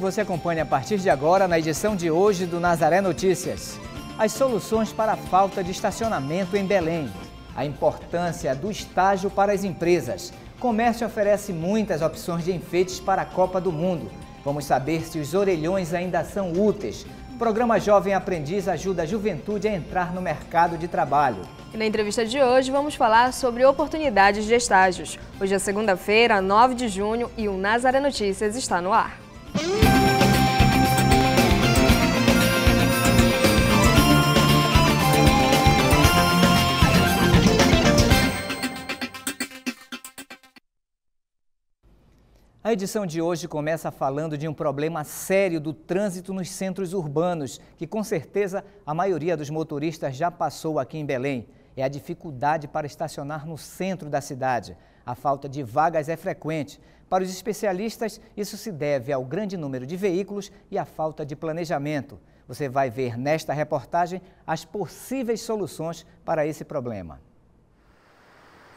Você acompanha a partir de agora na edição de hoje do Nazaré Notícias. As soluções para a falta de estacionamento em Belém. A importância do estágio para as empresas. Comércio oferece muitas opções de enfeites para a Copa do Mundo. Vamos saber se os orelhões ainda são úteis. O programa Jovem Aprendiz ajuda a juventude a entrar no mercado de trabalho. E na entrevista de hoje vamos falar sobre oportunidades de estágios. Hoje é segunda-feira, 9 de junho, e o Nazaré Notícias está no ar. A edição de hoje começa falando de um problema sério do trânsito nos centros urbanos, que com certeza a maioria dos motoristas já passou aqui em Belém. É a dificuldade para estacionar no centro da cidade. A falta de vagas é frequente. Para os especialistas, isso se deve ao grande número de veículos e à falta de planejamento. Você vai ver nesta reportagem as possíveis soluções para esse problema.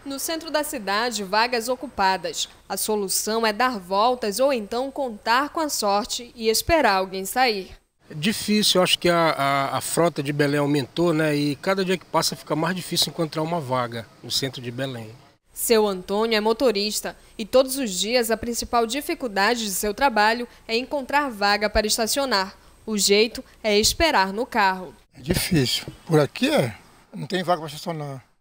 No centro da cidade, vagas ocupadas. A solução é dar voltas ou então contar com a sorte e esperar alguém sair. É difícil, eu acho que a, a, a, frota de Belém aumentou, né? E cada dia que passa fica mais difícil encontrar uma vaga no centro de Belém. Seu Antônio é motorista e todos os dias a principal dificuldade de seu trabalho é encontrar vaga para estacionar. O jeito é esperar no carro. É difícil. Por aqui é, não tem vaga para estacionar.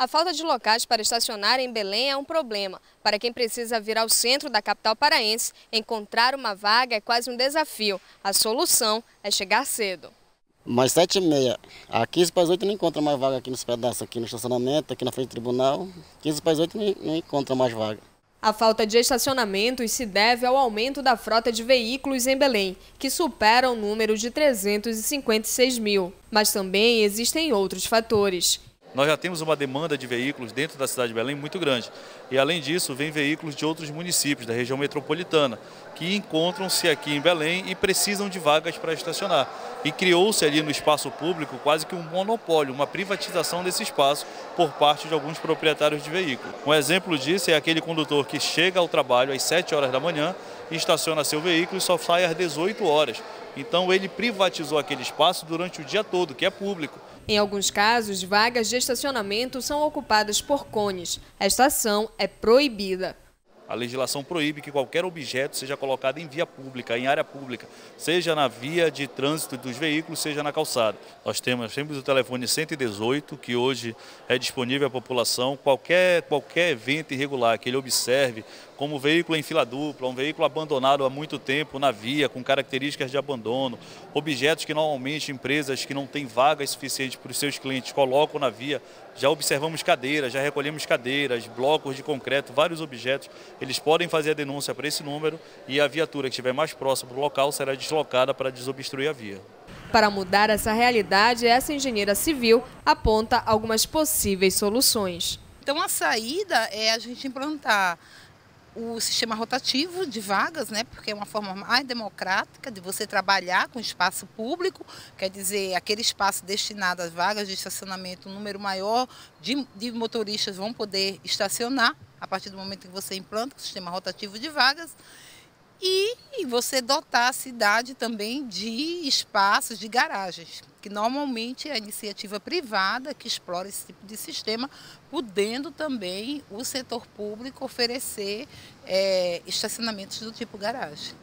A falta de locais para estacionar em Belém é um problema. Para quem precisa vir ao centro da capital paraense, encontrar uma vaga é quase um desafio. A solução é chegar cedo. Mais sete e meia. A 15 para as 8 não encontra mais vaga aqui nos pedaços, aqui no estacionamento, aqui na frente do tribunal. 15 para as 8 não, não encontra mais vaga. A falta de estacionamentos se deve ao aumento da frota de veículos em Belém, que supera o número de 356 mil. Mas também existem outros fatores. Nós já temos uma demanda de veículos dentro da cidade de Belém muito grande. E além disso, vem veículos de outros municípios da região metropolitana que encontram-se aqui em Belém e precisam de vagas para estacionar. E criou-se ali no espaço público quase que um monopólio, uma privatização desse espaço por parte de alguns proprietários de veículos. Um exemplo disso é aquele condutor que chega ao trabalho às 7 horas da manhã e estaciona seu veículo e só sai às 18 horas. Então ele privatizou aquele espaço durante o dia todo, que é público. Em alguns casos, vagas de estacionamento são ocupadas por cones. Esta ação é proibida. A legislação proíbe que qualquer objeto seja colocado em via pública, em área pública, seja na via de trânsito dos veículos, seja na calçada. Nós temos sempre o telefone 118, que hoje é disponível à população. Qualquer, qualquer evento irregular que ele observe, como veículo em fila dupla, um veículo abandonado há muito tempo na via, com características de abandono, objetos que normalmente empresas que não têm vagas suficientes para os seus clientes colocam na via. Já observamos cadeiras, já recolhemos cadeiras, blocos de concreto, vários objetos. Eles podem fazer a denúncia para esse número e a viatura que estiver mais próxima do local será deslocada para desobstruir a via. Para mudar essa realidade, essa engenheira civil aponta algumas possíveis soluções. Então a saída é a gente implantar o sistema rotativo de vagas, né, porque é uma forma mais democrática de você trabalhar com espaço público, quer dizer, aquele espaço destinado às vagas de estacionamento, um número maior de, de motoristas vão poder estacionar a partir do momento que você implanta o sistema rotativo de vagas e, você dotar a cidade também de espaços de garagens, que normalmente é a iniciativa privada que explora esse tipo de sistema, podendo também o setor público oferecer é, estacionamentos do tipo garagem.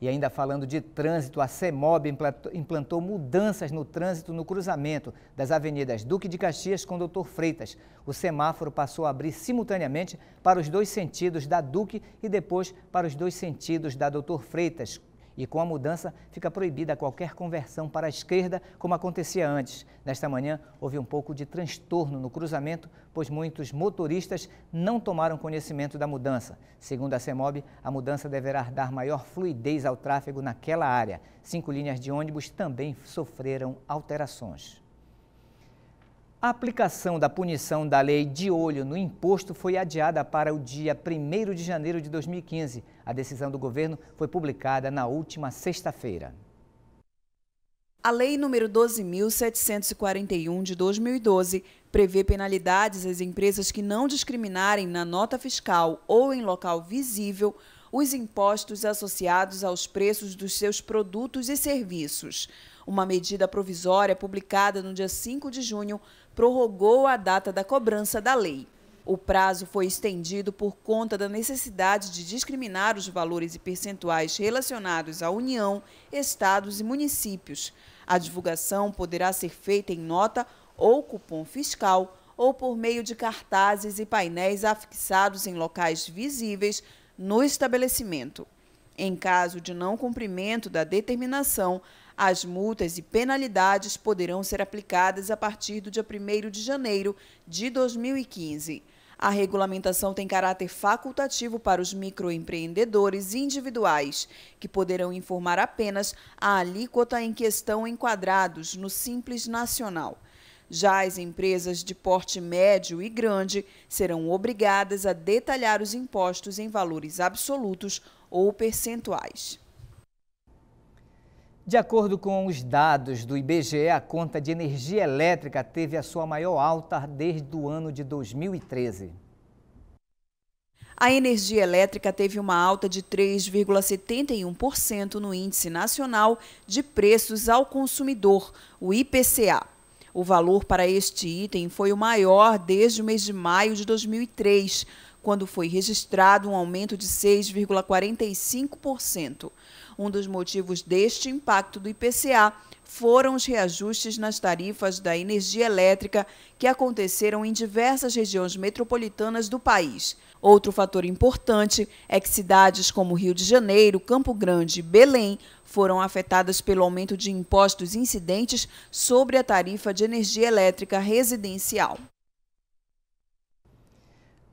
E ainda falando de trânsito, a CEMOB implantou mudanças no trânsito no cruzamento das avenidas Duque de Caxias com Doutor Freitas. O semáforo passou a abrir simultaneamente para os dois sentidos da Duque e depois para os dois sentidos da Doutor Freitas, e com a mudança fica proibida qualquer conversão para a esquerda, como acontecia antes. Nesta manhã, houve um pouco de transtorno no cruzamento, pois muitos motoristas não tomaram conhecimento da mudança. Segundo a CEMOB, a mudança deverá dar maior fluidez ao tráfego naquela área. Cinco linhas de ônibus também sofreram alterações. A aplicação da punição da lei de olho no imposto foi adiada para o dia 1 de janeiro de 2015. A decisão do governo foi publicada na última sexta-feira. A Lei nº 12.741 de 2012 prevê penalidades às empresas que não discriminarem na nota fiscal ou em local visível os impostos associados aos preços dos seus produtos e serviços. Uma medida provisória publicada no dia 5 de junho prorrogou a data da cobrança da lei. O prazo foi estendido por conta da necessidade de discriminar os valores e percentuais relacionados à União, estados e municípios. A divulgação poderá ser feita em nota ou cupom fiscal ou por meio de cartazes e painéis afixados em locais visíveis no estabelecimento. Em caso de não cumprimento da determinação, as multas e penalidades poderão ser aplicadas a partir do dia 1 de janeiro de 2015. A regulamentação tem caráter facultativo para os microempreendedores individuais, que poderão informar apenas a alíquota em questão enquadrados no Simples Nacional. Já as empresas de porte médio e grande serão obrigadas a detalhar os impostos em valores absolutos ou percentuais. De acordo com os dados do IBGE, a conta de energia elétrica teve a sua maior alta desde o ano de 2013. A energia elétrica teve uma alta de 3,71% no Índice Nacional de Preços ao Consumidor, o IPCA. O valor para este item foi o maior desde o mês de maio de 2003, quando foi registrado um aumento de 6,45%. Um dos motivos deste impacto do IPCA foram os reajustes nas tarifas da energia elétrica que aconteceram em diversas regiões metropolitanas do país. Outro fator importante é que cidades como Rio de Janeiro, Campo Grande e Belém foram afetadas pelo aumento de impostos incidentes sobre a tarifa de energia elétrica residencial.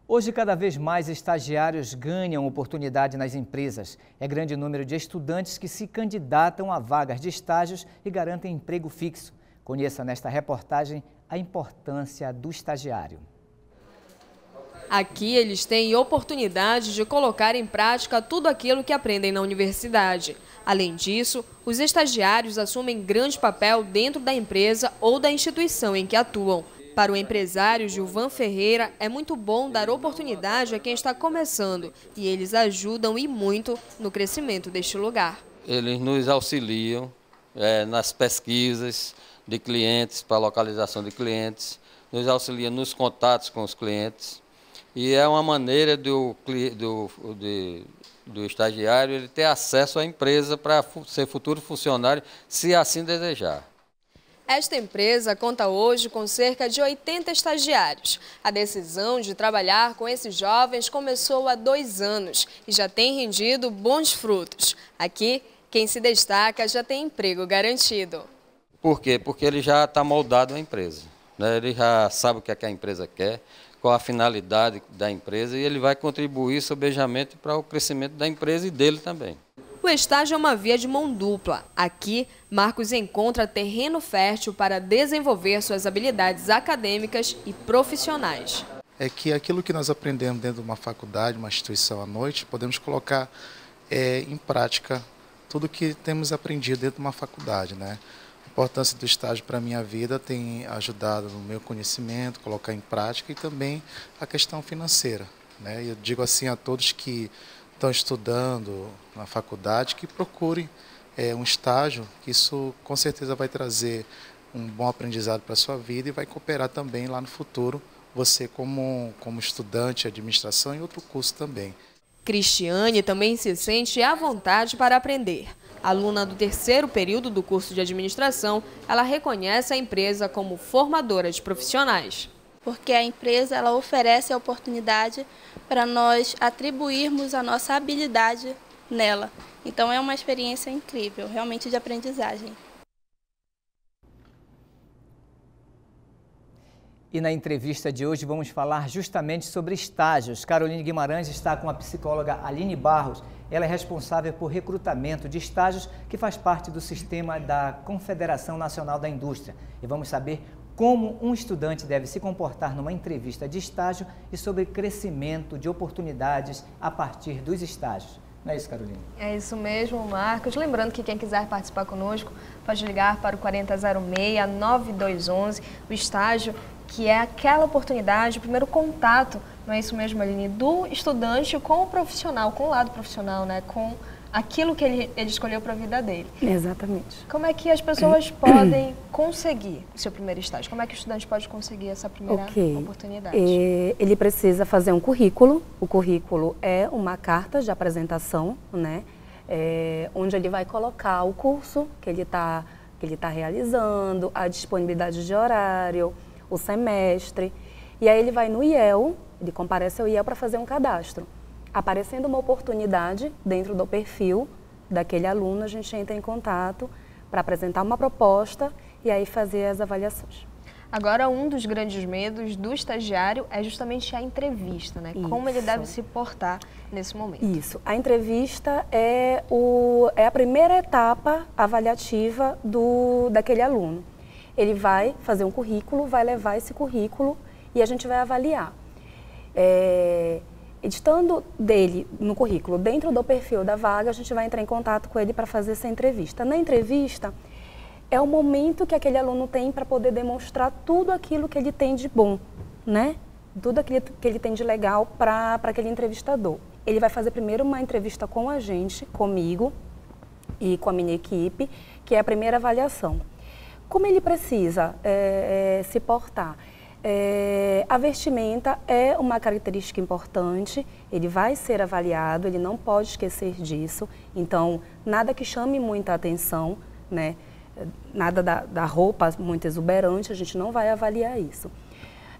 Hoje, cada vez mais estagiários ganham oportunidade nas empresas. É grande número de estudantes que se candidatam a vagas de estágios e garantem emprego fixo. Conheça nesta reportagem a importância do estagiário. Aqui eles têm oportunidade de colocar em prática tudo aquilo que aprendem na universidade. Além disso, os estagiários assumem grande papel dentro da empresa ou da instituição em que atuam. Para o empresário Gilvan Ferreira, é muito bom dar oportunidade a quem está começando e eles ajudam e muito no crescimento deste lugar. Eles nos auxiliam é, nas pesquisas de clientes, para localização de clientes, nos auxiliam nos contatos com os clientes e é uma maneira do, do, de, do estagiário ele ter acesso à empresa para ser futuro funcionário, se assim desejar. Esta empresa conta hoje com cerca de 80 estagiários. A decisão de trabalhar com esses jovens começou há dois anos e já tem rendido bons frutos. Aqui, quem se destaca já tem emprego garantido. Por quê? Porque ele já está moldado à empresa. Né? Ele já sabe o que, é que a empresa quer, qual a finalidade da empresa e ele vai contribuir sobejamente para o crescimento da empresa e dele também. O estágio é uma via de mão dupla. Aqui, Marcos encontra terreno fértil para desenvolver suas habilidades acadêmicas e profissionais. É que aquilo que nós aprendemos dentro de uma faculdade, uma instituição à noite, podemos colocar é, em prática tudo que temos aprendido dentro de uma faculdade, né? importância do estágio para a minha vida tem ajudado no meu conhecimento, colocar em prática e também a questão financeira. Né? Eu digo assim a todos que estão estudando na faculdade que procurem é, um estágio, que isso com certeza vai trazer um bom aprendizado para a sua vida e vai cooperar também lá no futuro, você como, como estudante de administração e outro curso também. Cristiane também se sente à vontade para aprender. Aluna do terceiro período do curso de administração, ela reconhece a empresa como formadora de profissionais. Porque a empresa ela oferece a oportunidade para nós atribuirmos a nossa habilidade nela. Então é uma experiência incrível, realmente de aprendizagem. E na entrevista de hoje vamos falar justamente sobre estágios. Caroline Guimarães está com a psicóloga Aline Barros ela é responsável por recrutamento de estágios, que faz parte do sistema da Confederação Nacional da Indústria. E vamos saber como um estudante deve se comportar numa entrevista de estágio e sobre crescimento de oportunidades a partir dos estágios. Não é isso, Carolina? É isso mesmo, Marcos. Lembrando que quem quiser participar conosco pode ligar para o 4006-9211. O estágio que é aquela oportunidade, o primeiro contato, não é isso mesmo, Aline, do estudante com o profissional, com o lado profissional, né? Com aquilo que ele, ele escolheu para a vida dele. Exatamente. Como é que as pessoas podem conseguir o seu primeiro estágio? Como é que o estudante pode conseguir essa primeira okay. oportunidade? É, ele precisa fazer um currículo. O currículo é uma carta de apresentação, né? É, onde ele vai colocar o curso que ele está que ele está realizando, a disponibilidade de horário, o semestre. E aí ele vai no IEL, ele comparece ao IEL para fazer um cadastro. Aparecendo uma oportunidade dentro do perfil daquele aluno, a gente entra em contato para apresentar uma proposta e aí fazer as avaliações. Agora, um dos grandes medos do estagiário é justamente a entrevista, né? Isso. Como ele deve se portar nesse momento. Isso. A entrevista é, o, é a primeira etapa avaliativa do, daquele aluno. Ele vai fazer um currículo, vai levar esse currículo e a gente vai avaliar. É, estando dele no currículo dentro do perfil da vaga, a gente vai entrar em contato com ele para fazer essa entrevista. Na entrevista, é o momento que aquele aluno tem para poder demonstrar tudo aquilo que ele tem de bom, né? Tudo aquilo que ele tem de legal para aquele entrevistador. Ele vai fazer primeiro uma entrevista com a gente, comigo e com a minha equipe, que é a primeira avaliação. Como ele precisa é, é, se portar? É, a vestimenta é uma característica importante, ele vai ser avaliado, ele não pode esquecer disso. Então, nada que chame muita atenção, né? nada da, da roupa muito exuberante, a gente não vai avaliar isso.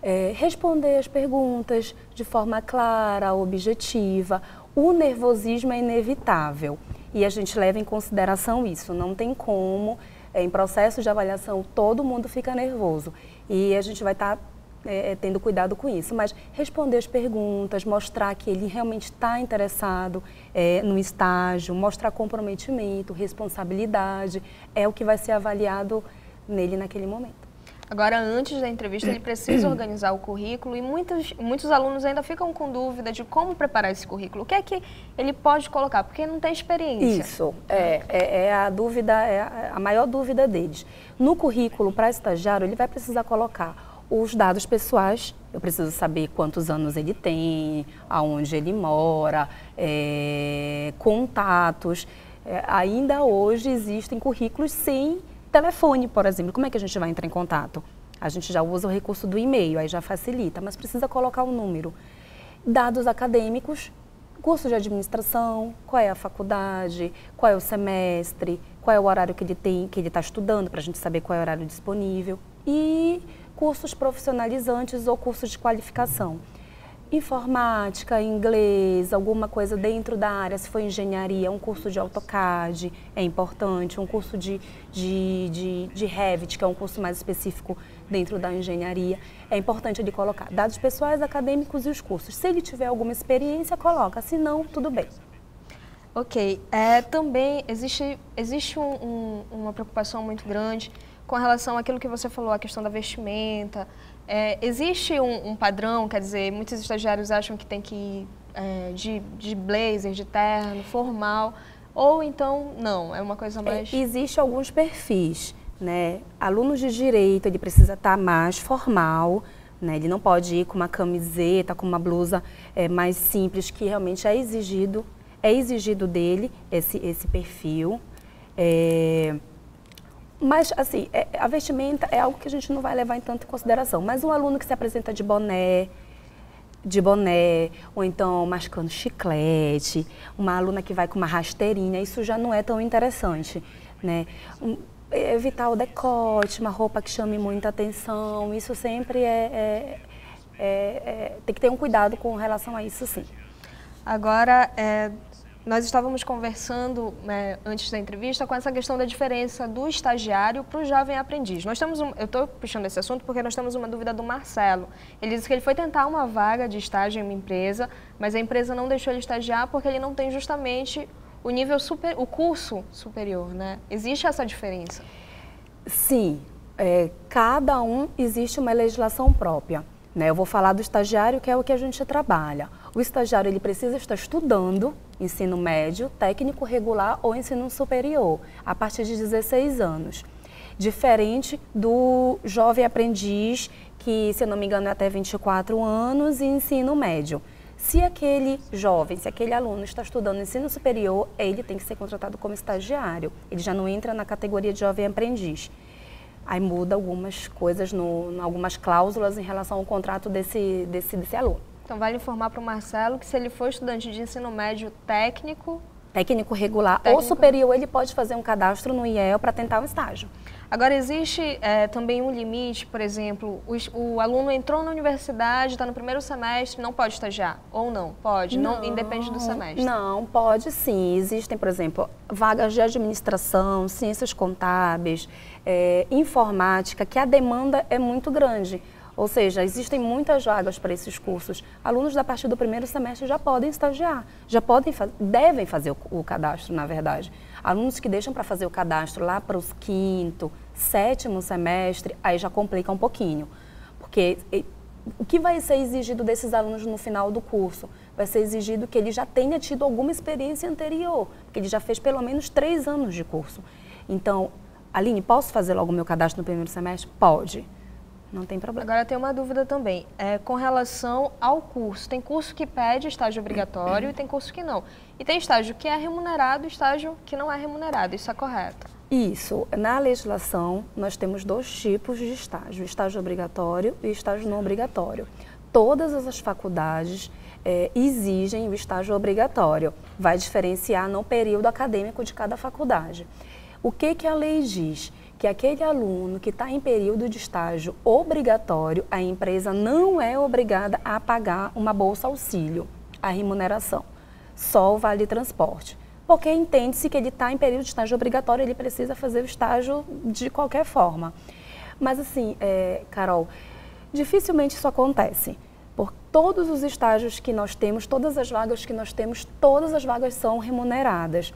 É, responder as perguntas de forma clara, objetiva. O nervosismo é inevitável e a gente leva em consideração isso. Não tem como, é, em processo de avaliação, todo mundo fica nervoso e a gente vai estar tá, é, é, tendo cuidado com isso. Mas responder as perguntas, mostrar que ele realmente está interessado é, no estágio, mostrar comprometimento, responsabilidade, é o que vai ser avaliado nele naquele momento. Agora, antes da entrevista, ele precisa organizar o currículo e muitos, muitos alunos ainda ficam com dúvida de como preparar esse currículo. O que é que ele pode colocar? Porque não tem experiência. Isso, é, é, é a dúvida, é a maior dúvida deles. No currículo, para estagiário, ele vai precisar colocar os dados pessoais. Eu preciso saber quantos anos ele tem, aonde ele mora, é, contatos. É, ainda hoje existem currículos sem telefone, por exemplo, como é que a gente vai entrar em contato? A gente já usa o recurso do e-mail, aí já facilita, mas precisa colocar o um número. Dados acadêmicos, curso de administração, qual é a faculdade, qual é o semestre, qual é o horário que ele tem, que ele está estudando, para a gente saber qual é o horário disponível. E cursos profissionalizantes ou cursos de qualificação informática, inglês, alguma coisa dentro da área, se for engenharia, um curso de AutoCAD é importante, um curso de, de, de, de Revit, que é um curso mais específico dentro da engenharia, é importante ele colocar dados pessoais, acadêmicos e os cursos. Se ele tiver alguma experiência, coloca, se não, tudo bem. Ok, é, também existe, existe um, um, uma preocupação muito grande com relação àquilo que você falou, a questão da vestimenta, é, existe um, um, padrão, quer dizer, muitos estagiários acham que tem que ir é, de, de blazer, de terno, formal, ou então não, é uma coisa é, mais... É, existe alguns perfis, né? Alunos de direito, ele precisa estar mais formal, né? Ele não pode ir com uma camiseta, com uma blusa é, mais simples, que realmente é exigido, é exigido dele esse, esse perfil. É, mas, assim, é, a vestimenta é algo que a gente não vai levar em tanta consideração. Mas um aluno que se apresenta de boné, de boné, ou então mascando chiclete, uma aluna que vai com uma rasteirinha, isso já não é tão interessante, né? Um, evitar o decote, uma roupa que chame muita atenção, isso sempre é, é, é, é tem que ter um cuidado com relação a isso, sim. Agora, é, nós estávamos conversando né, antes da entrevista com essa questão da diferença do estagiário para o jovem aprendiz. Nós temos um, eu estou puxando esse assunto porque nós temos uma dúvida do Marcelo. Ele disse que ele foi tentar uma vaga de estágio em uma empresa, mas a empresa não deixou ele estagiar porque ele não tem justamente o nível super, o curso superior, né? Existe essa diferença? Sim, é, cada um existe uma legislação própria. Né? Eu vou falar do estagiário, que é o que a gente trabalha. O estagiário ele precisa estar estudando ensino médio, técnico regular ou ensino superior, a partir de 16 anos. diferente do jovem aprendiz que, se eu não me engano, é até 24 anos e ensino médio. Se aquele jovem, se aquele aluno está estudando ensino superior, ele tem que ser contratado como estagiário. Ele já não entra na categoria de jovem aprendiz. Aí muda algumas coisas, no, algumas cláusulas em relação ao contrato desse, desse, desse aluno. Então, vale informar para o Marcelo que se ele for estudante de ensino médio técnico... Técnico regular técnico... ou superior, ele pode fazer um cadastro no IEL para tentar um estágio. Agora, existe é, também um limite, por exemplo, o, o aluno entrou na universidade, está no primeiro semestre, não pode estagiar? Ou não? Pode? Não, não independe do semestre? Não, pode sim. Existem, por exemplo, vagas de administração, ciências contábeis, é, informática, que a demanda é muito grande. Ou seja, existem muitas vagas para esses cursos. Alunos da partir do primeiro semestre já podem estagiar, já podem, devem fazer o, cadastro, na verdade. Alunos que deixam para fazer o cadastro lá para os quinto, sétimo semestre, aí já complica um pouquinho. Porque o que vai ser exigido desses alunos no final do curso? Vai ser exigido que ele já tenha tido alguma experiência anterior, porque ele já fez pelo menos três anos de curso. Então, Aline, posso fazer logo o meu cadastro no primeiro semestre? Pode. Não tem problema. Agora tem uma dúvida também, é, com relação ao curso. Tem curso que pede estágio obrigatório e tem curso que não. E tem estágio que é remunerado e estágio que não é remunerado. Isso é correto? Isso. Na legislação, nós temos dois tipos de estágio: estágio obrigatório e estágio não obrigatório. Todas as faculdades é, exigem o estágio obrigatório. Vai diferenciar no período acadêmico de cada faculdade. O que, que a lei diz? Que aquele aluno que está em período de estágio obrigatório, a empresa não é obrigada a pagar uma bolsa auxílio, a remuneração, só o vale transporte. Porque entende-se que ele está em período de estágio obrigatório, ele precisa fazer o estágio de qualquer forma. Mas assim, é, Carol, dificilmente isso acontece. Por todos os estágios que nós temos, todas as vagas que nós temos, todas as vagas são remuneradas.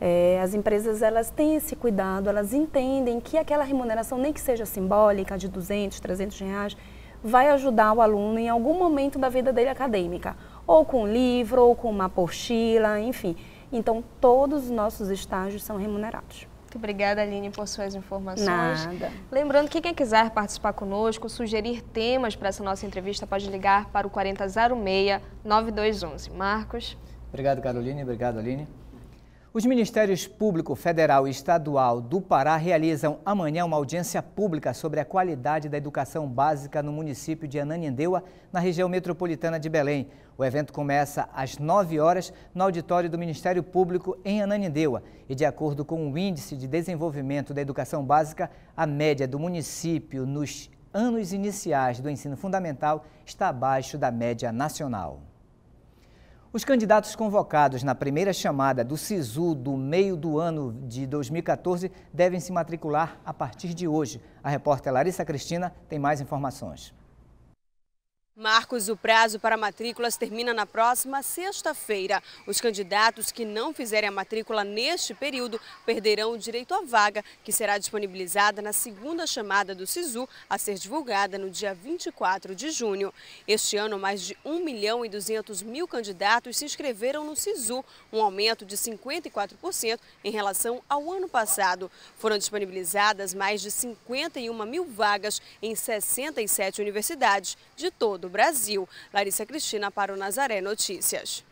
É, as empresas elas têm esse cuidado, elas entendem que aquela remuneração, nem que seja simbólica, de 200, 300 reais, vai ajudar o aluno em algum momento da vida dele acadêmica, ou com um livro, ou com uma apostila, enfim. Então, todos os nossos estágios são remunerados. Muito obrigada, Aline, por suas informações. Nada. Lembrando que quem quiser participar conosco, sugerir temas para essa nossa entrevista, pode ligar para o 4006-9211. Marcos. Obrigado, Caroline. Obrigado, Aline. Os Ministérios Público Federal e Estadual do Pará realizam amanhã uma audiência pública sobre a qualidade da educação básica no município de Ananindeua, na região metropolitana de Belém. O evento começa às 9 horas no auditório do Ministério Público em Ananindeua. E de acordo com o Índice de Desenvolvimento da Educação Básica, a média do município nos anos iniciais do ensino fundamental está abaixo da média nacional. Os candidatos convocados na primeira chamada do SISU do meio do ano de 2014 devem se matricular a partir de hoje. A repórter Larissa Cristina tem mais informações. Marcos, o prazo para matrículas termina na próxima sexta-feira. Os candidatos que não fizerem a matrícula neste período perderão o direito à vaga, que será disponibilizada na segunda chamada do SISU, a ser divulgada no dia 24 de junho. Este ano, mais de 1 milhão e 200 mil candidatos se inscreveram no SISU, um aumento de 54% em relação ao ano passado. Foram disponibilizadas mais de 51 mil vagas em 67 universidades de todo do Brasil. Larissa Cristina para o Nazaré Notícias.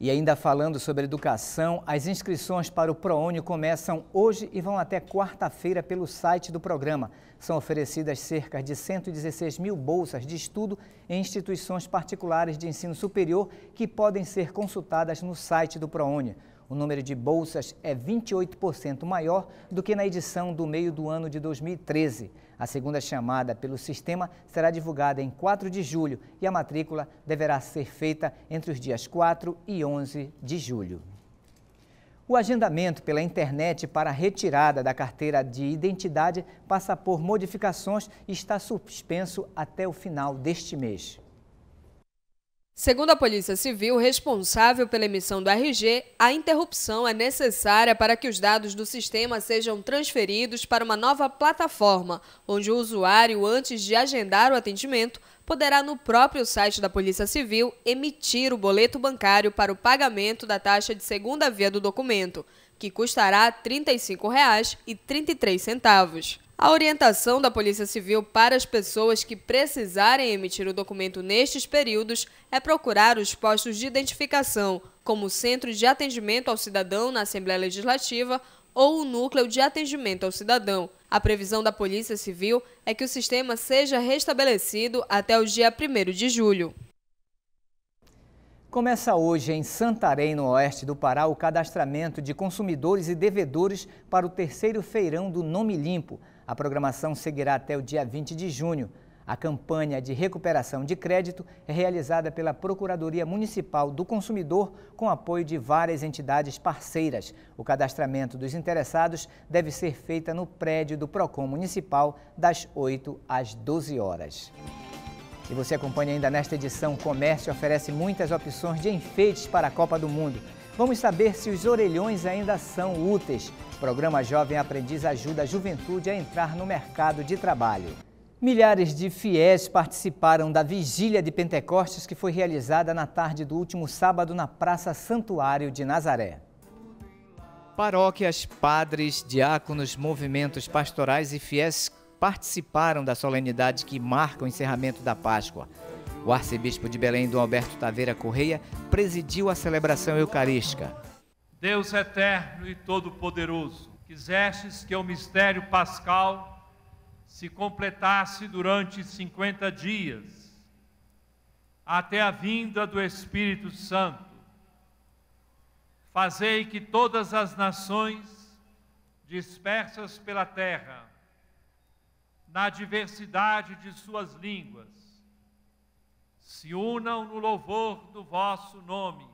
E ainda falando sobre educação, as inscrições para o ProUni começam hoje e vão até quarta-feira pelo site do programa. São oferecidas cerca de 116 mil bolsas de estudo em instituições particulares de ensino superior que podem ser consultadas no site do ProUni. O número de bolsas é 28% maior do que na edição do meio do ano de 2013. A segunda chamada pelo sistema será divulgada em 4 de julho e a matrícula deverá ser feita entre os dias 4 e 11 de julho. O agendamento pela internet para retirada da carteira de identidade passa por modificações e está suspenso até o final deste mês. Segundo a Polícia Civil, responsável pela emissão do RG, a interrupção é necessária para que os dados do sistema sejam transferidos para uma nova plataforma, onde o usuário, antes de agendar o atendimento, poderá no próprio site da Polícia Civil emitir o boleto bancário para o pagamento da taxa de segunda via do documento, que custará R$ 35,33. A orientação da Polícia Civil para as pessoas que precisarem emitir o documento nestes períodos é procurar os postos de identificação, como o Centro de Atendimento ao Cidadão na Assembleia Legislativa ou o Núcleo de Atendimento ao Cidadão. A previsão da Polícia Civil é que o sistema seja restabelecido até o dia 1 de julho. Começa hoje em Santarém, no oeste do Pará, o cadastramento de consumidores e devedores para o terceiro feirão do Nome Limpo. A programação seguirá até o dia 20 de junho. A campanha de recuperação de crédito é realizada pela Procuradoria Municipal do Consumidor com apoio de várias entidades parceiras. O cadastramento dos interessados deve ser feito no prédio do Procon Municipal das 8 às 12 horas. E você acompanha ainda nesta edição, comércio oferece muitas opções de enfeites para a Copa do Mundo. Vamos saber se os orelhões ainda são úteis. O programa Jovem Aprendiz ajuda a juventude a entrar no mercado de trabalho. Milhares de fiéis participaram da vigília de Pentecostes que foi realizada na tarde do último sábado na Praça Santuário de Nazaré. Paróquias, padres, diáconos, movimentos pastorais e fiéis participaram da solenidade que marca o encerramento da Páscoa. O arcebispo de Belém, Dom Alberto Taveira Correia, presidiu a celebração eucarística. Deus eterno e todo-poderoso, quisestes que o mistério pascal se completasse durante 50 dias, até a vinda do Espírito Santo. Fazei que todas as nações dispersas pela terra, na diversidade de suas línguas, se unam no louvor do vosso nome,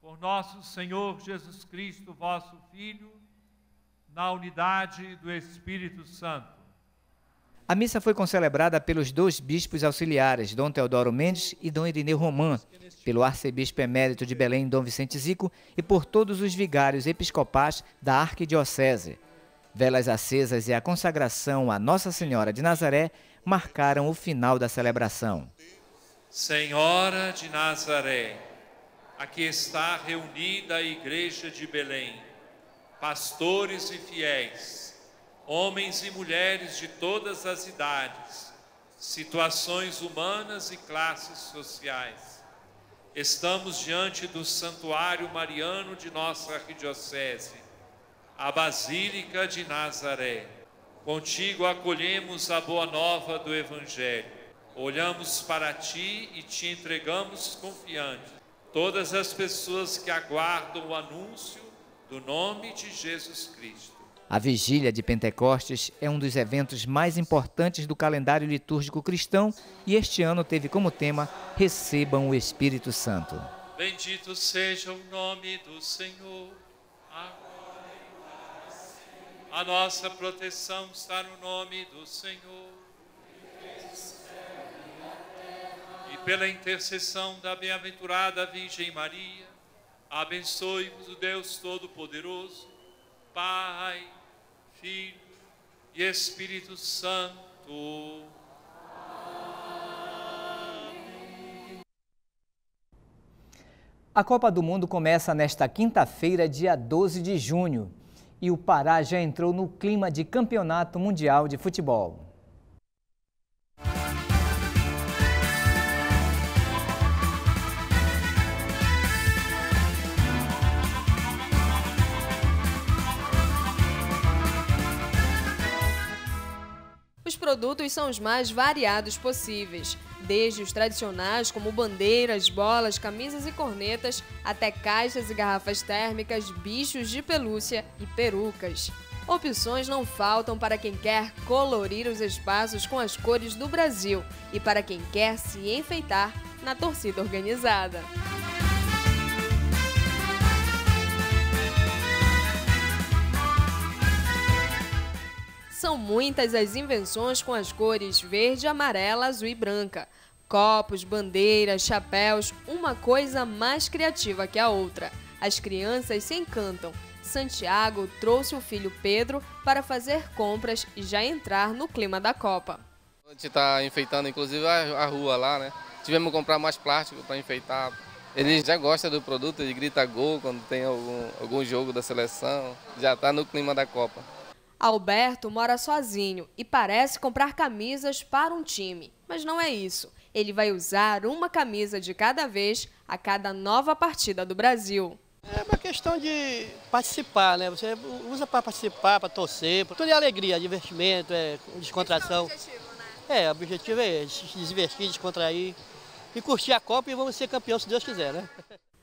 por nosso Senhor Jesus Cristo, vosso Filho, na unidade do Espírito Santo. A missa foi concelebrada pelos dois bispos auxiliares, Dom Teodoro Mendes e Dom Irineu Romã, pelo arcebispo emérito de Belém, Dom Vicente Zico, e por todos os vigários episcopais da arquidiocese. Velas acesas e a consagração a Nossa Senhora de Nazaré marcaram o final da celebração. Senhora de Nazaré, aqui está reunida a Igreja de Belém, pastores e fiéis homens e mulheres de todas as idades, situações humanas e classes sociais. Estamos diante do Santuário Mariano de nossa Arquidiocese, a Basílica de Nazaré. Contigo acolhemos a boa nova do Evangelho. Olhamos para ti e te entregamos confiante todas as pessoas que aguardam o anúncio do nome de Jesus Cristo. A vigília de Pentecostes é um dos eventos mais importantes do calendário litúrgico cristão e este ano teve como tema Recebam o Espírito Santo. Bendito seja o nome do Senhor. A nossa proteção está no nome do Senhor. Pela intercessão da bem-aventurada Virgem Maria, abençoe-vos o Deus Todo-Poderoso, Pai, Filho e Espírito Santo. A Copa do Mundo começa nesta quinta-feira, dia 12 de junho, e o Pará já entrou no clima de campeonato mundial de futebol. Produtos são os mais variados possíveis, desde os tradicionais como bandeiras, bolas, camisas e cornetas, até caixas e garrafas térmicas, bichos de pelúcia e perucas. Opções não faltam para quem quer colorir os espaços com as cores do Brasil e para quem quer se enfeitar na torcida organizada. São muitas as invenções com as cores verde, amarela, azul e branca. Copos, bandeiras, chapéus, uma coisa mais criativa que a outra. As crianças se encantam. Santiago trouxe o filho Pedro para fazer compras e já entrar no clima da Copa. A gente está enfeitando inclusive a, rua lá, né? Tivemos que comprar mais plástico para enfeitar. Ele já gosta do produto, ele grita gol quando tem algum, algum jogo da seleção, já está no clima da Copa. Alberto mora sozinho e parece comprar camisas para um time, mas não é isso. Ele vai usar uma camisa de cada vez a cada nova partida do Brasil. É uma questão de participar, né? Você usa para participar, para torcer, tudo é alegria, divertimento, é descontração. Esse é o objetivo, né? É, o objetivo é se divertir, descontrair e curtir a Copa e vamos ser campeão se Deus quiser, né?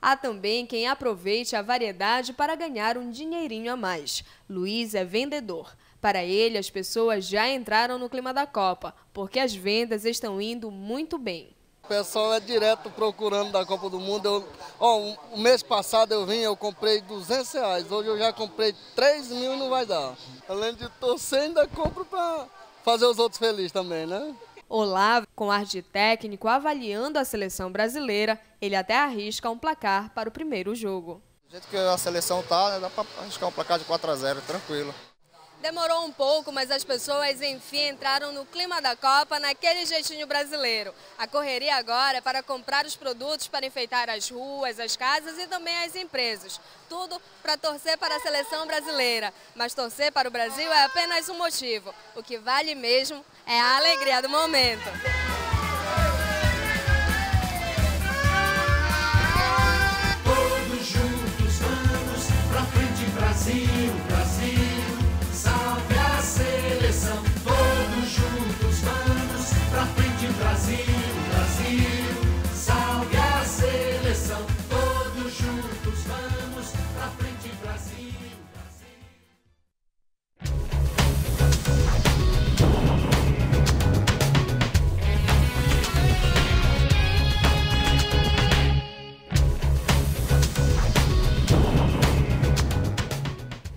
Há também quem aproveite a variedade para ganhar um dinheirinho a mais. Luiz é vendedor. Para ele, as pessoas já entraram no clima da Copa, porque as vendas estão indo muito bem. O pessoal é direto procurando da Copa do Mundo. Eu, ó, o mês passado eu vim, eu comprei 200 reais. Hoje eu já comprei 3 mil e não vai dar. Além de torcer, ainda compro para fazer os outros felizes também, né? Olavo, com ar de técnico avaliando a seleção brasileira, ele até arrisca um placar para o primeiro jogo. Do jeito que a seleção tá, né, dá para arriscar um placar de 4 a 0, tranquilo. Demorou um pouco, mas as pessoas enfim entraram no clima da Copa naquele jeitinho brasileiro. A correria agora é para comprar os produtos para enfeitar as ruas, as casas e também as empresas. Tudo para torcer para a seleção brasileira. Mas torcer para o Brasil é apenas um motivo. O que vale mesmo é a alegria do momento.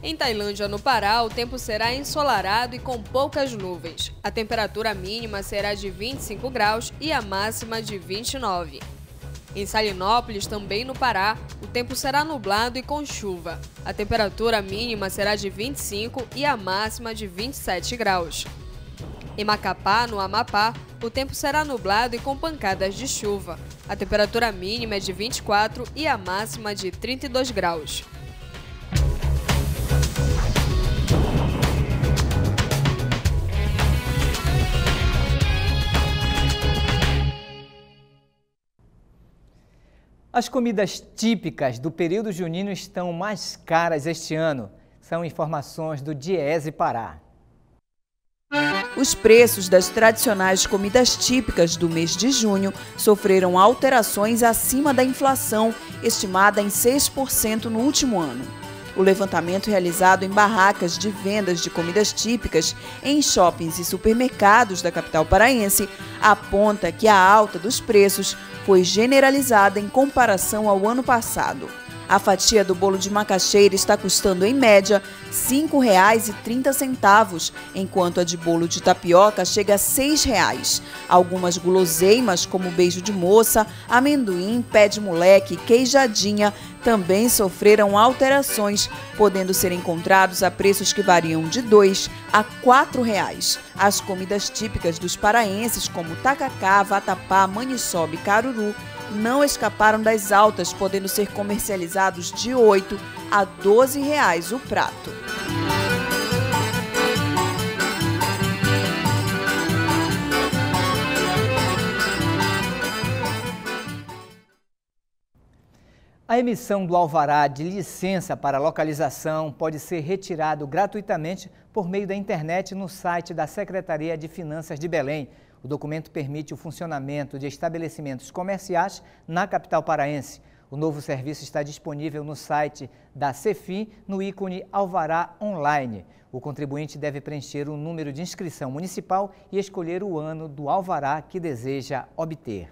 Em Tailândia, no Pará, o tempo será ensolarado e com poucas nuvens. A temperatura mínima será de 25 graus e a máxima de 29. Em Salinópolis, também no Pará, o tempo será nublado e com chuva. A temperatura mínima será de 25 e a máxima de 27 graus. Em Macapá, no Amapá, o tempo será nublado e com pancadas de chuva. A temperatura mínima é de 24 e a máxima de 32 graus. As comidas típicas do período junino estão mais caras este ano. São informações do Diese Pará. Os preços das tradicionais comidas típicas do mês de junho sofreram alterações acima da inflação, estimada em 6% no último ano. O levantamento realizado em barracas de vendas de comidas típicas em shoppings e supermercados da capital paraense aponta que a alta dos preços foi generalizada em comparação ao ano passado. A fatia do bolo de macaxeira está custando, em média, R$ 5,30, enquanto a de bolo de tapioca chega a R$ 6,00. Algumas guloseimas, como beijo de moça, amendoim, pé de moleque queijadinha, também sofreram alterações, podendo ser encontrados a preços que variam de R$ 2 a R$ 4,00. As comidas típicas dos paraenses, como tacacá, vatapá, maniçoba e caruru, não escaparam das altas, podendo ser comercializados de R$ 8 a 12 reais o prato. A emissão do alvará de licença para localização pode ser retirado gratuitamente por meio da internet no site da Secretaria de Finanças de Belém. O documento permite o funcionamento de estabelecimentos comerciais na capital paraense. O novo serviço está disponível no site da Cefim, no ícone Alvará Online. O contribuinte deve preencher o número de inscrição municipal e escolher o ano do alvará que deseja obter.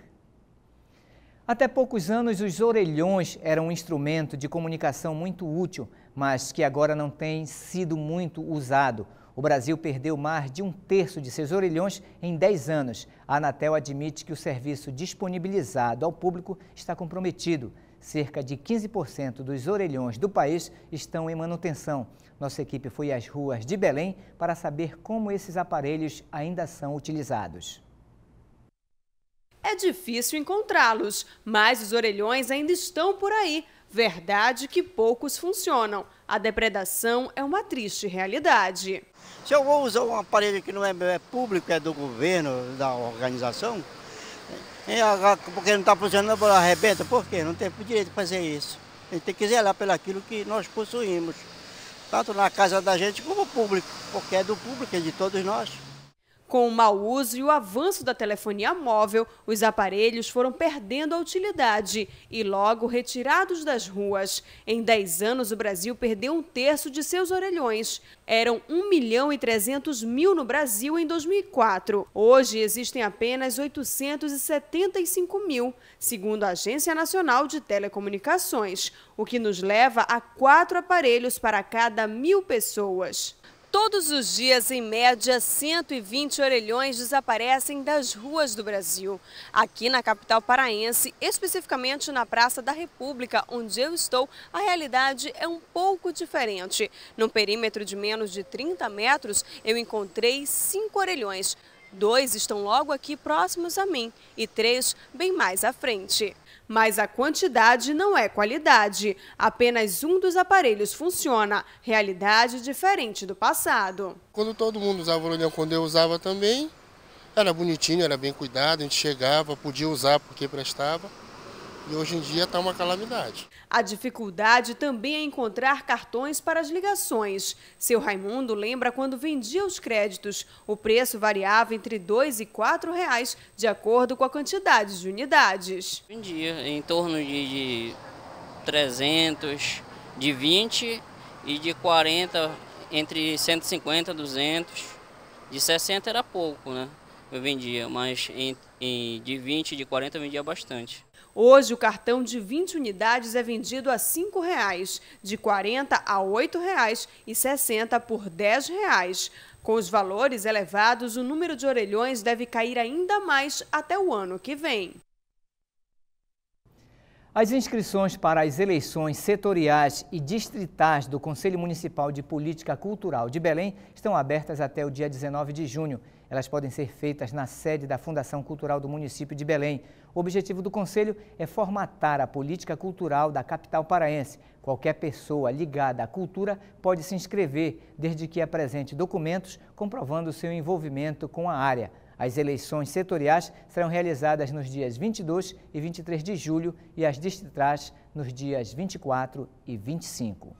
Até poucos anos, os orelhões eram um instrumento de comunicação muito útil, mas que agora não tem sido muito usado. O Brasil perdeu mais de um terço de seus orelhões em 10 anos. A Anatel admite que o serviço disponibilizado ao público está comprometido. cerca de 15% dos orelhões do país estão em manutenção. Nossa equipe foi às ruas de Belém para saber como esses aparelhos ainda são utilizados. É difícil encontrá-los, mas os orelhões ainda estão por aí. Verdade que poucos funcionam. A depredação é uma triste realidade. Se eu vou usar um aparelho que não é, é público, é do governo, da organização, é, porque não está funcionando, arrebenta, por quê? Não tem direito de fazer isso. A gente tem que zelar pelo aquilo que nós possuímos, tanto na casa da gente como público, porque é do público, é de todos nós. Com o mau uso e o avanço da telefonia móvel, os aparelhos foram perdendo a utilidade e logo retirados das ruas. Em 10 anos, o Brasil perdeu um terço de seus orelhões. Eram 1 milhão e 300 mil no Brasil em 2004. Hoje existem apenas 875 mil, segundo a Agência Nacional de Telecomunicações, o que nos leva a quatro aparelhos para cada mil pessoas. Todos os dias, em média, 120 orelhões desaparecem das ruas do Brasil. Aqui na capital paraense, especificamente na Praça da República, onde eu estou, a realidade é um pouco diferente. No perímetro de menos de 30 metros, eu encontrei cinco orelhões. Dois estão logo aqui próximos a mim e três bem mais à frente. Mas a quantidade não é qualidade. Apenas um dos aparelhos funciona. Realidade diferente do passado. Quando todo mundo usava o orelhão, quando eu usava também, era bonitinho, era bem cuidado, a gente chegava, podia usar porque prestava e hoje em dia está uma calamidade. A dificuldade também é encontrar cartões para as ligações. Seu Raimundo lembra quando vendia os créditos. O preço variava entre R$ 2 e 4 reais, de acordo com a quantidade de unidades. Vendia em torno de, de 300, de 20 e de 40, entre 150 e 200. De 60 era pouco, né? Eu vendia, mas em, em, de 20 e de 40 eu vendia bastante. Hoje, o cartão de 20 unidades é vendido a R$ 5,00, de R$ 40 a R$ 8,60 por R$ 10,00. Com os valores elevados, o número de orelhões deve cair ainda mais até o ano que vem. As inscrições para as eleições setoriais e distritais do Conselho Municipal de Política Cultural de Belém estão abertas até o dia 19 de junho. Elas podem ser feitas na sede da Fundação Cultural do município de Belém. O objetivo do Conselho é formatar a política cultural da capital paraense. Qualquer pessoa ligada à cultura pode se inscrever, desde que apresente documentos comprovando seu envolvimento com a área. As eleições setoriais serão realizadas nos dias 22 e 23 de julho e as distritais nos dias 24 e 25.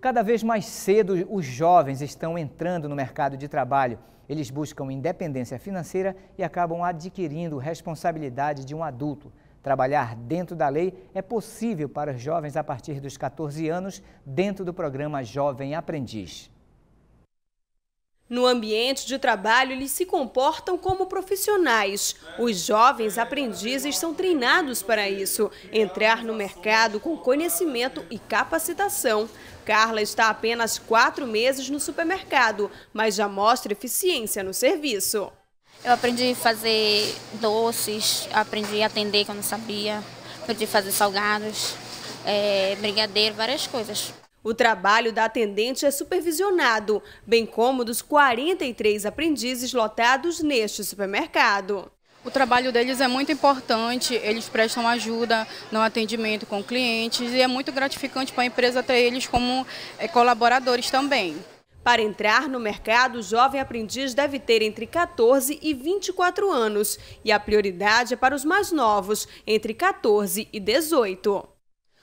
Cada vez mais cedo, os jovens estão entrando no mercado de trabalho. Eles buscam independência financeira e acabam adquirindo responsabilidade de um adulto. Trabalhar dentro da lei é possível para os jovens a partir dos 14 anos, dentro do programa Jovem Aprendiz. No ambiente de trabalho, eles se comportam como profissionais. Os jovens aprendizes são treinados para isso, entrar no mercado com conhecimento e capacitação. Carla está há apenas quatro meses no supermercado, mas já mostra eficiência no serviço. Eu aprendi a fazer doces, aprendi a atender que eu não sabia, aprendi a fazer salgados, é, brigadeiro, várias coisas. O trabalho da atendente é supervisionado, bem como dos 43 aprendizes lotados neste supermercado. O trabalho deles é muito importante, eles prestam ajuda no atendimento com clientes e é muito gratificante para a empresa ter eles como eh, colaboradores também. Para entrar no mercado, o jovem aprendiz deve ter entre 14 e 24 anos e a prioridade é para os mais novos, entre 14 e 18.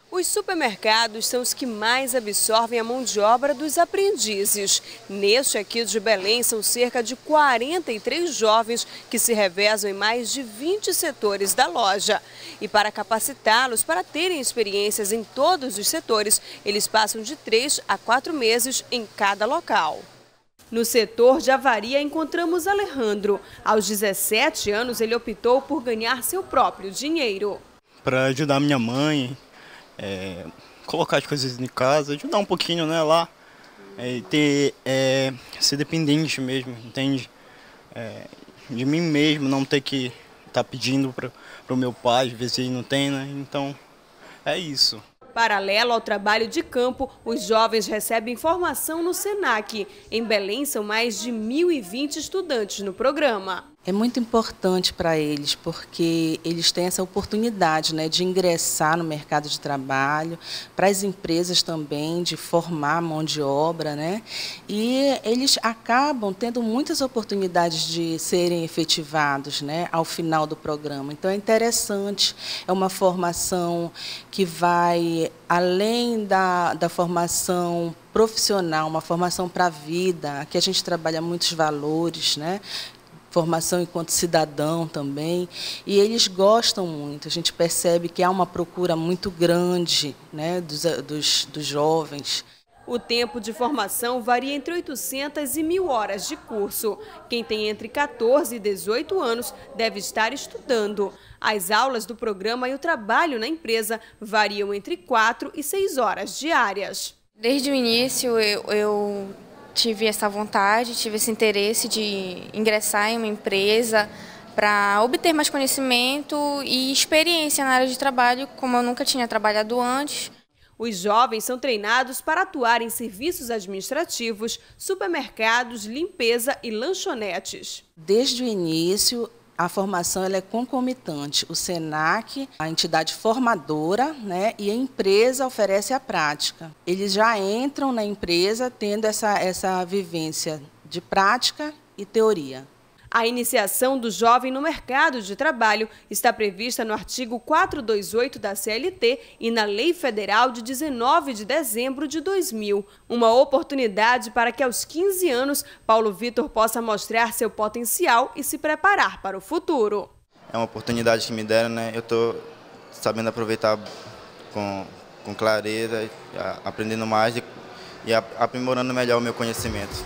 Os supermercados são os que mais absorvem a mão de obra dos aprendizes. Neste aqui de Belém, são cerca de 43 jovens que se revezam em mais de 20 setores da loja. E para capacitá-los para terem experiências em todos os setores, eles passam de 3 a 4 meses em cada local. No setor de avaria encontramos Alejandro. Aos 17 anos, ele optou por ganhar seu próprio dinheiro. Para ajudar minha mãe, é, colocar as coisas em casa, ajudar um pouquinho né, lá, é, ter, é, ser dependente mesmo, entende? É, de mim mesmo, não ter que estar tá pedindo para o meu pai, às vezes ele não tem, né? Então é isso. Paralelo ao trabalho de campo, os jovens recebem formação no SENAC. Em Belém, são mais de 1.020 estudantes no programa. É muito importante para eles, porque eles têm essa oportunidade né, de ingressar no mercado de trabalho, para as empresas também, de formar mão de obra, né? e eles acabam tendo muitas oportunidades de serem efetivados né, ao final do programa. Então é interessante, é uma formação que vai além da, da formação profissional, uma formação para a vida, aqui a gente trabalha muitos valores, né? Formação enquanto cidadão também, e eles gostam muito. A gente percebe que há uma procura muito grande né, dos, dos, dos jovens. O tempo de formação varia entre 800 e 1.000 horas de curso. Quem tem entre 14 e 18 anos deve estar estudando. As aulas do programa e o trabalho na empresa variam entre 4 e 6 horas diárias. Desde o início, eu, eu tive essa vontade, tive esse interesse de ingressar em uma empresa para obter mais conhecimento e experiência na área de trabalho, como eu nunca tinha trabalhado antes. Os jovens são treinados para atuar em serviços administrativos, supermercados, limpeza e lanchonetes. Desde o início, a formação ela é concomitante. O SENAC, a entidade formadora, né, e a empresa oferece a prática. Eles já entram na empresa tendo essa, essa vivência de prática e teoria. A iniciação do jovem no mercado de trabalho está prevista no artigo 428 da CLT e na Lei Federal de 19 de dezembro de 2000. Uma oportunidade para que aos 15 anos Paulo Vitor possa mostrar seu potencial e se preparar para o futuro. É uma oportunidade que me deram, né? Eu estou sabendo aproveitar com, com clareza, aprendendo mais e, e aprimorando melhor o meu conhecimento.